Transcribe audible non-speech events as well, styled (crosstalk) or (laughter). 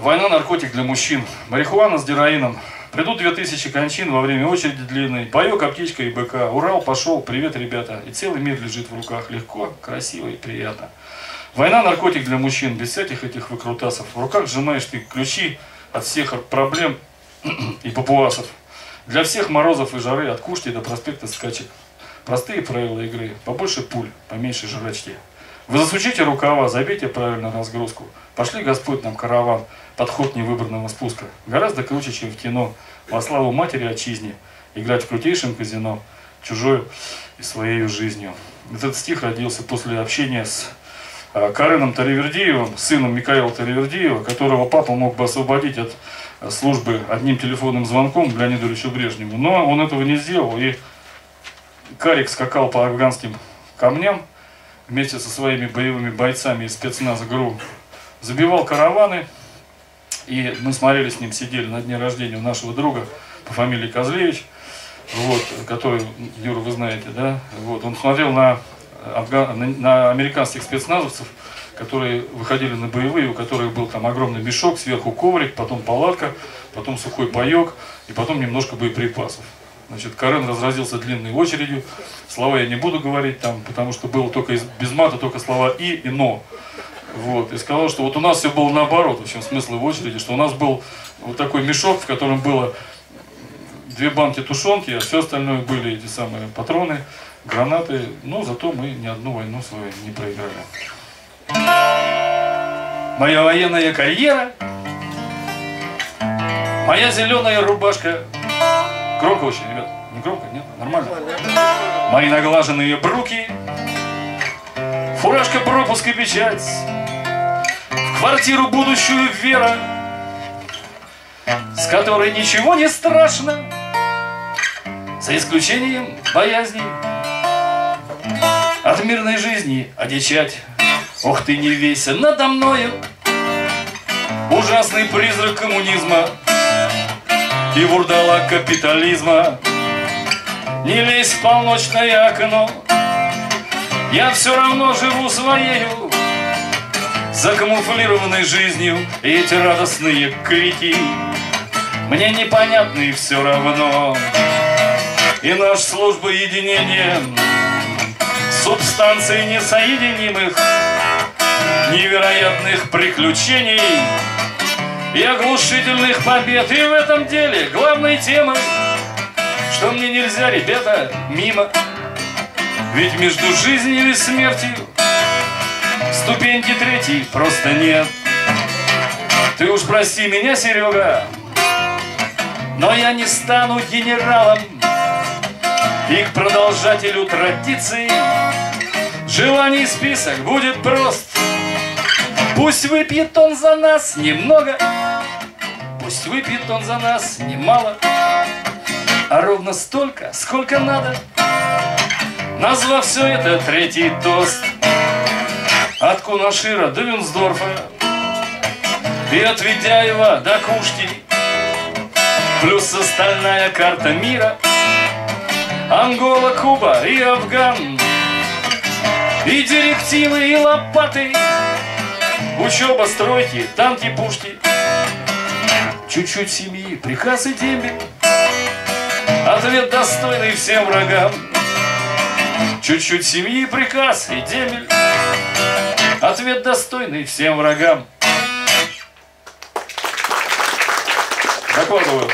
Война наркотик для мужчин. Марихуана с героином. Придут 2000 кончин во время очереди длинной. Боек, аптечка и БК. Урал пошел. Привет, ребята. И целый мир лежит в руках. Легко, красиво и приятно. Война наркотик для мужчин. Без всяких этих выкрутасов. В руках сжимаешь ты ключи от всех проблем (clears throat) и папуасов. Для всех морозов и жары от Кушти до проспекта Скачек. Простые правила игры. Побольше пуль, поменьше жрачки. Вы засучите рукава, забейте правильно разгрузку. Пошли, Господь, нам караван, подход невыбранного спуска. Гораздо круче, чем в кино. Во славу матери отчизни. Играть в крутейшем казино. Чужой и своей жизнью. Этот стих родился после общения с а, Кареном Таривердиевым, сыном Михаила Таривердиева, которого папа мог бы освободить от а, службы одним телефонным звонком Леониду Ильичу Брежневу. Но он этого не сделал, и Карик скакал по афганским камням, вместе со своими боевыми бойцами из спецназа ГРУ забивал караваны. И мы смотрели с ним, сидели на дне рождения у нашего друга по фамилии Козлевич, вот, который, Юра, вы знаете, да? Вот, он смотрел на, на американских спецназовцев, которые выходили на боевые, у которых был там огромный мешок, сверху коврик, потом палатка, потом сухой паек и потом немножко боеприпасов. Значит, Карен разразился длинной очередью. Слова я не буду говорить там, потому что было только из, без мата, только слова «и» и «но». Вот, и сказал, что вот у нас все было наоборот, в общем, смысл в очереди, что у нас был вот такой мешок, в котором было две банки тушенки, а все остальное были эти самые патроны, гранаты. Но зато мы ни одну войну свою не проиграли. Моя военная карьера, моя зеленая рубашка, Громко очень, ребят. Не громко, нет? Нормально? Мои наглаженные бруки, фуражка пропуск и печать, в квартиру будущую Вера, с которой ничего не страшно, за исключением боязни от мирной жизни одичать. Ох ты не веся надо мною, ужасный призрак коммунизма, и вурдала капитализма. Не лезь в полночное окно, я все равно живу своею, Закамуфлированной жизнью и эти радостные крики Мне непонятны все равно. И наша служба единения Субстанций несоединимых Невероятных приключений и оглушительных побед. И в этом деле главной темой, что мне нельзя, ребята, мимо. Ведь между жизнью и смертью ступеньки третьей просто нет. Ты уж прости меня, Серега, но я не стану генералом и к продолжателю традиций желаний список будет прост. Пусть выпьет он за нас немного, Пусть выпьет он за нас немало, А ровно столько, сколько надо, Назвав все это третий тост. От Кунашира до Вюнсдорфа И от Ведяева до Кушки, Плюс остальная карта мира, Ангола, Куба и Афган, И директивы, и лопаты — Учеба, стройки, танки, пушки Чуть-чуть семьи, приказ и дембель Ответ достойный всем врагам. Чуть-чуть семьи, приказ и дембель Ответ достойный всем врагам. Докладываю.